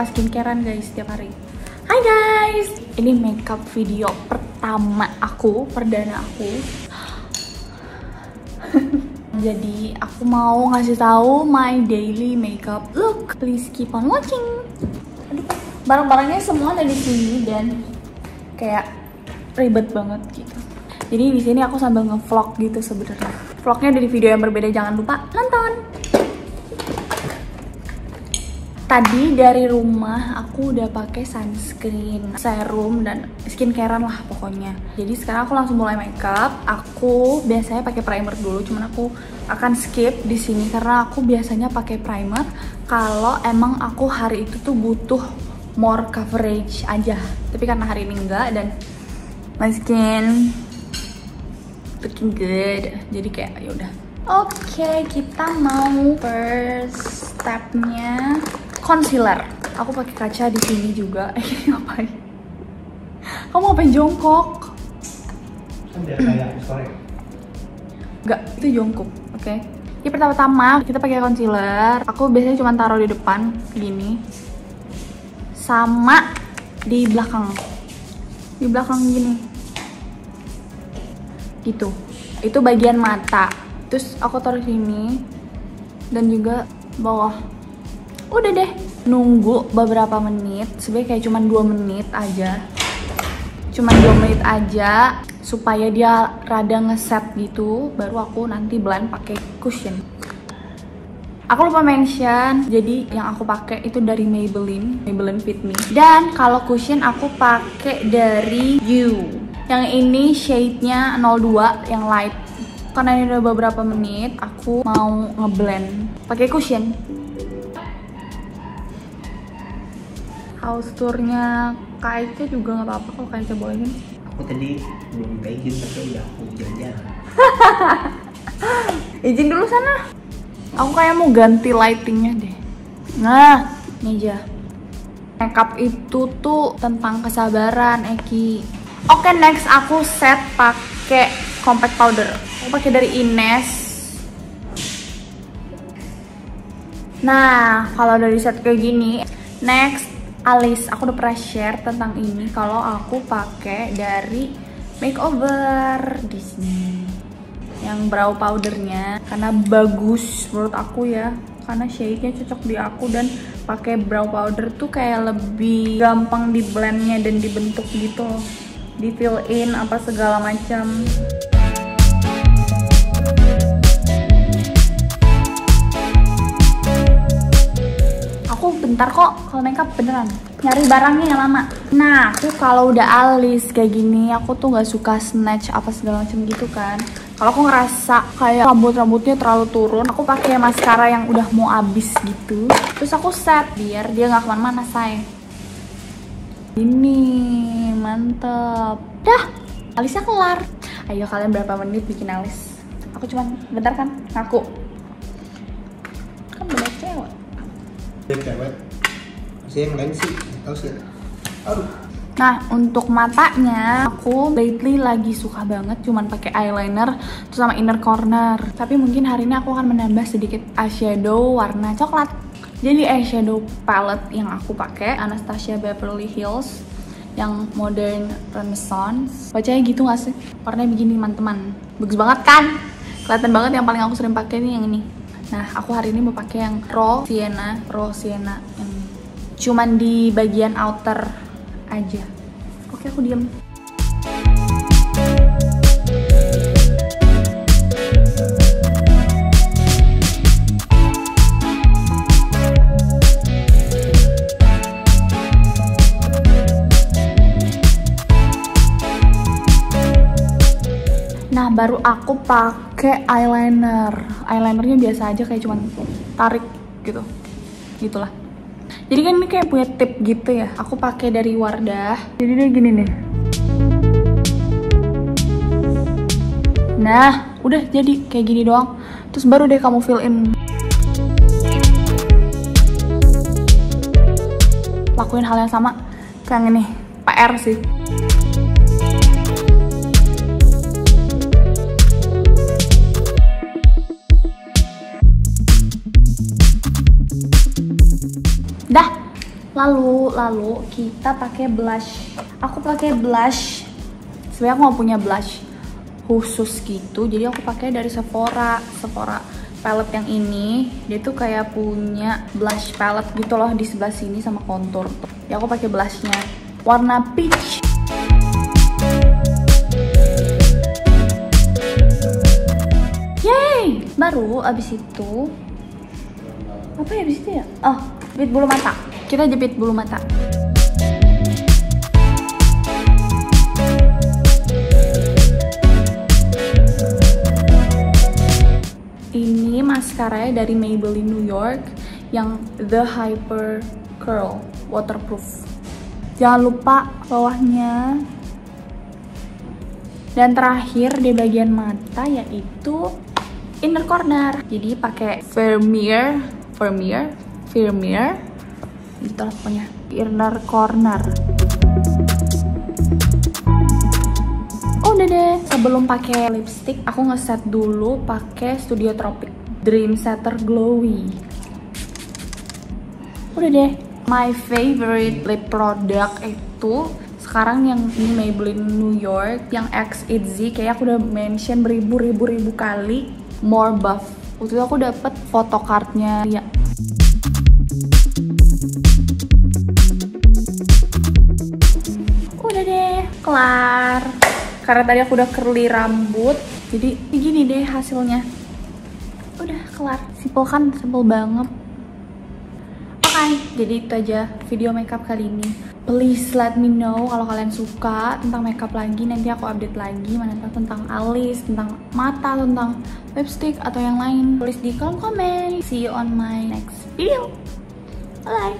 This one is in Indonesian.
suka skincarean guys setiap hari. Hai guys, ini makeup video pertama aku, perdana aku. Jadi aku mau ngasih tahu my daily makeup look. Please keep on watching. Barang-barangnya semua ada di sini dan kayak ribet banget gitu. Jadi di sini aku sambil ngevlog gitu sebenarnya. Vlognya dari video yang berbeda, jangan lupa nonton. Tadi dari rumah aku udah pakai sunscreen, serum dan skincarean lah pokoknya. Jadi sekarang aku langsung mulai makeup. Aku biasanya pakai primer dulu, cuman aku akan skip di sini karena aku biasanya pakai primer kalau emang aku hari itu tuh butuh more coverage aja. Tapi karena hari ini enggak dan my skin looking good. Jadi kayak yaudah. Oke, okay, kita mau first stepnya concealer. Aku pakai kaca di sini juga. Ini ngapain? Kamu ngapain jongkok? Kan biar kayak sore. Enggak, itu jongkok. Oke. Okay. Ya pertama-tama kita pakai concealer. Aku biasanya cuma taruh di depan gini. Sama di belakang. Di belakang gini. Gitu. Itu bagian mata. Terus aku taruh sini dan juga bawah udah deh nunggu beberapa menit sebenarnya kayak cuman dua menit aja. Cuman dua menit aja supaya dia rada ngeset gitu baru aku nanti blend pakai cushion. Aku lupa mention jadi yang aku pakai itu dari Maybelline Maybelline Fit Me. Dan kalau cushion aku pakai dari You. Yang ini shade-nya 02 yang light. Karena ini udah beberapa menit aku mau ngeblend. Pakai cushion house tournya Kak juga nggak apa-apa kalau Kak Aica bolehin. Aku tadi belum minta izin tapi udah aku jalan-jalan. izin dulu sana. Aku kayak mau ganti lightingnya deh. Nah ini aja. Makeup itu tuh tentang kesabaran Eki. Oke next aku set pakai compact powder. Aku pakai dari Ines. Nah kalau dari set kayak gini next alis aku udah pernah share tentang ini kalau aku pakai dari makeover di sini yang brow powdernya karena bagus menurut aku ya. Karena shade-nya cocok di aku dan pakai brow powder tuh kayak lebih gampang di blendnya dan dibentuk gitu di fill in apa segala macam bentar kok kalau makeup beneran. Nyari barangnya yang lama. Nah aku kalau udah alis kayak gini aku tuh nggak suka snatch apa segala macam gitu kan. Kalau aku ngerasa kayak rambut-rambutnya terlalu turun aku pakai maskara yang udah mau habis gitu. Terus aku set biar dia nggak ke mana-mana say ini mantep. Dah alisnya kelar. Ayo kalian berapa menit bikin alis? Aku cuman bentar kan ngaku cewek. Masih yang lain sih, tahu sih. Aduh. Nah, untuk matanya aku lately lagi suka banget cuman pakai eyeliner terus sama inner corner. Tapi mungkin hari ini aku akan menambah sedikit eyeshadow warna coklat. Jadi eyeshadow palette yang aku pakai Anastasia Beverly Hills yang modern renaissance. Bacanya gitu gak sih? Warnanya begini teman-teman. Bagus banget kan? Kelihatan banget yang paling aku sering pakai nih yang ini. Nah, aku hari ini mau pakai yang raw sienna, raw sienna yang cuman di bagian outer aja. Oke, aku diem. Nah, baru aku pakai eyeliner. Eyelinernya biasa aja kayak cuman tarik gitu. Gitulah. Jadi kan ini kayak punya tip gitu ya. Aku pakai dari Wardah. Jadi dia gini nih. Nah, udah jadi kayak gini doang. Terus baru deh kamu fill in. Lakuin hal yang sama kayak ini. PR sih. Lalu lalu kita pakai blush. Aku pakai blush. Sebenarnya aku nggak punya blush khusus gitu. Jadi aku pakai dari Sephora Sephora palette yang ini. Dia tuh kayak punya blush palette gitu loh di sebelah sini sama contour ya aku pakai blushnya. Warna peach. Yay! Baru abis itu apa ya abis itu ya? Oh, jepit bulu mata. Kita jepit bulu mata. Ini mascara dari Maybelline New York yang The Hyper Curl waterproof. Jangan lupa bawahnya. Dan terakhir di bagian mata yaitu inner corner. Jadi pakai Vermeer, Vermeer, Vermeer. Lah pokoknya. Inner corner. Udah deh, sebelum pakai lipstick, aku ngeset dulu pakai Studio Tropic Dream Setter Glowy. Udah deh, my favorite lip product itu sekarang yang ini Maybelline New York yang X8Z kayak aku udah mention beribu-ribu ribu kali more buff waktu itu aku dapet photocardnya ya kelar. Karena tadi aku udah curly rambut jadi gini deh hasilnya. Udah kelar. Simple kan? Simple banget. Oke okay, jadi itu aja video makeup kali ini. Please let me know kalau kalian suka tentang makeup lagi. Nanti aku update lagi mana tahu tentang alis tentang mata tentang lipstick atau yang lain. Tulis di kolom komen. See you on my next video. Bye